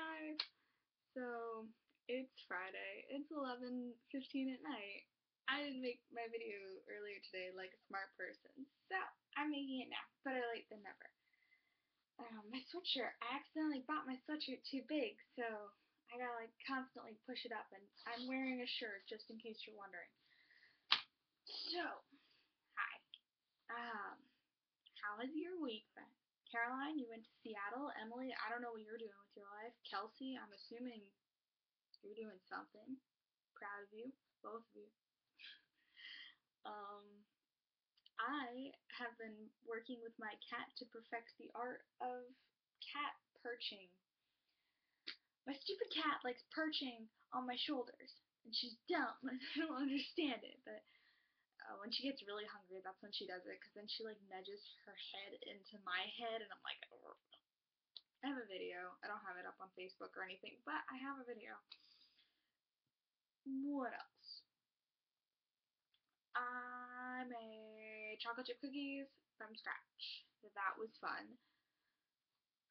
guys! So, it's Friday. It's 11.15 at night. I didn't make my video earlier today like a smart person, so I'm making it now. Better late than never. Um, my sweatshirt, I accidentally bought my sweatshirt too big, so I gotta like constantly push it up, and I'm wearing a shirt just in case you're wondering. So, hi. Um, how has your week been? Caroline, you went to Seattle. Emily, I don't know what you're doing with your life. Kelsey, I'm assuming you're doing something. Proud of you, both of you. um, I have been working with my cat to perfect the art of cat perching. My stupid cat likes perching on my shoulders, and she's dumb. I don't understand it, but uh, when she gets really hungry, that's when she does it, because then she like nudges her head into my head, and I'm like, Ugh. I have a video. I don't have it up on Facebook or anything, but I have a video. What else? I made chocolate chip cookies from scratch. That was fun.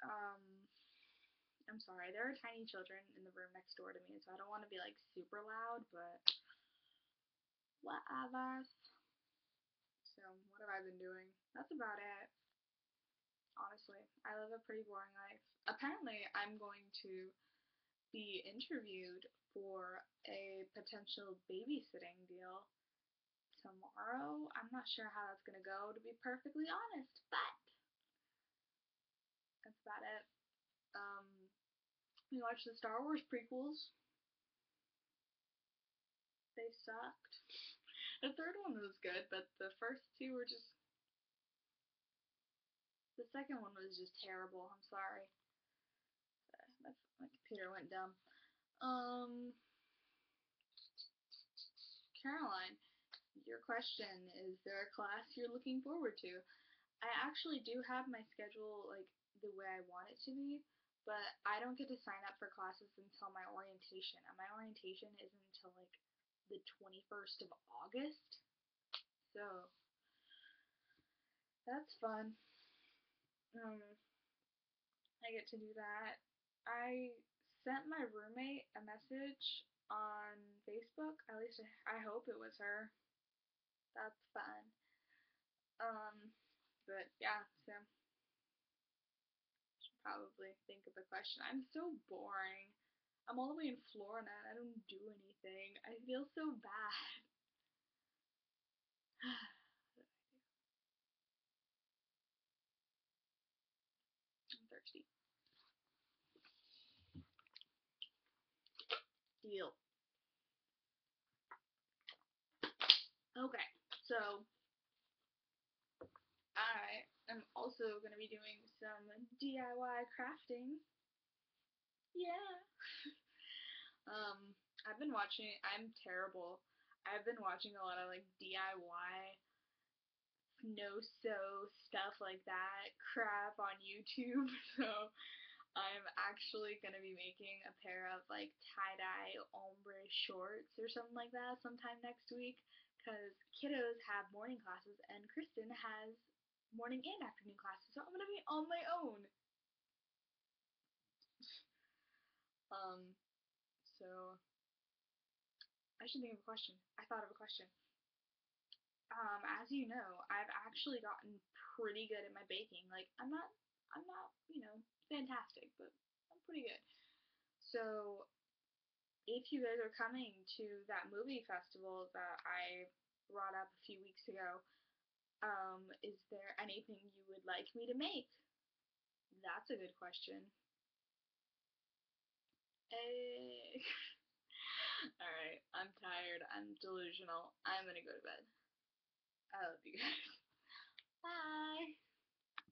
Um, I'm sorry, there are tiny children in the room next door to me, so I don't want to be like super loud, but whatever. Have been doing? That's about it. Honestly, I live a pretty boring life. Apparently, I'm going to be interviewed for a potential babysitting deal tomorrow. I'm not sure how that's going to go, to be perfectly honest, but that's about it. Um, we watched the Star Wars prequels. They sucked. The third one was good, but the first two were just. The second one was just terrible. I'm sorry. My, my computer went dumb. Um, Caroline, your question is there a class you're looking forward to? I actually do have my schedule like the way I want it to be, but I don't get to sign up for classes until my orientation, and my orientation isn't until like the 21st of August. So that's fun. Um, I get to do that. I sent my roommate a message on Facebook. At least I hope it was her. That's fun. Um, but yeah, so should probably think of a question. I'm so boring. All the way in Florida and I don't do anything. I feel so bad. I'm thirsty. Deal. Okay, so I am also going to be doing some DIY crafting. Yeah. um, I've been watching, I'm terrible. I've been watching a lot of like DIY no sew stuff like that crap on YouTube. So I'm actually to be making a pair of like tie-dye ombre shorts or something like that sometime next week because kiddos have morning classes and Kristen has morning and afternoon classes. So I'm to be on my own. Um, so I should think of a question. I thought of a question. Um, as you know, I've actually gotten pretty good at my baking. Like I'm not I'm not, you know, fantastic, but I'm pretty good. So if you guys are coming to that movie festival that I brought up a few weeks ago, um, is there anything you would like me to make? That's a good question. Eh, hey. Alright, I'm tired. I'm delusional. I'm gonna go to bed. I love you guys. Bye.